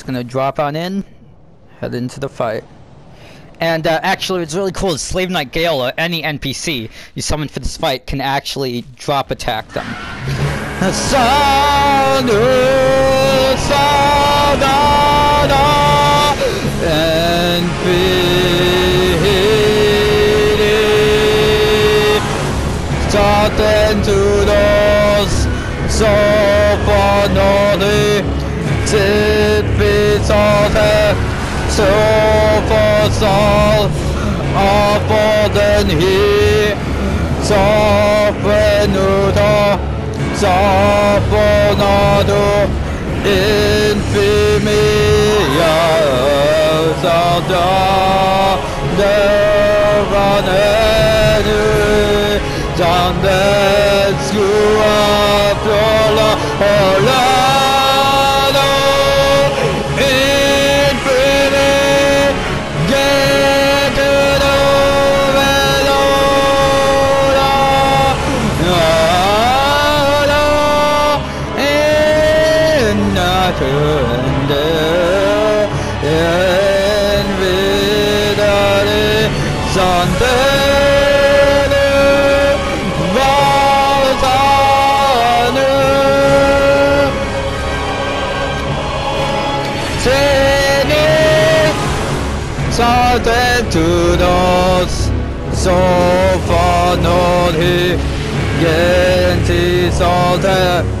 Just gonna drop on in, head into the fight. And uh, actually, what's really cool is Slave Knight Gael, or any NPC you summon for this fight, can actually drop attack them. Sol Apoden hi Sofenuta Safonado Infimia Sada Devanenu Zandeskua Prola Ola to köyünde Envidare Zandele Valtanı Seni Sadetunos Sofanon Hi Genti Sadetunos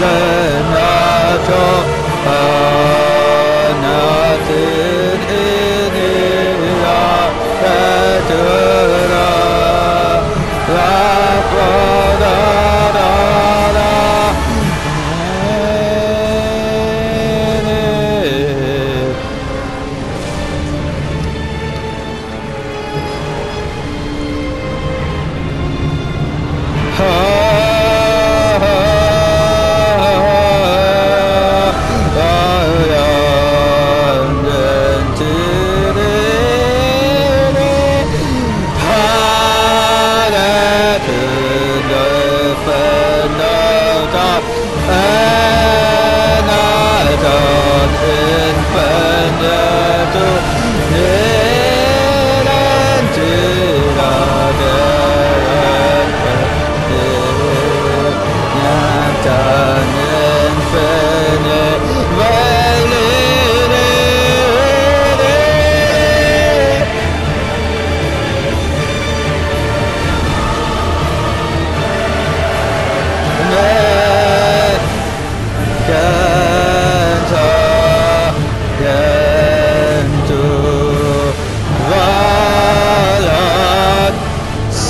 Jesus.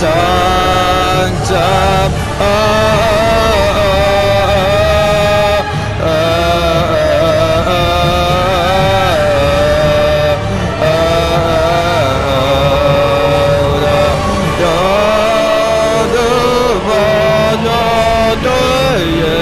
sons of yeah.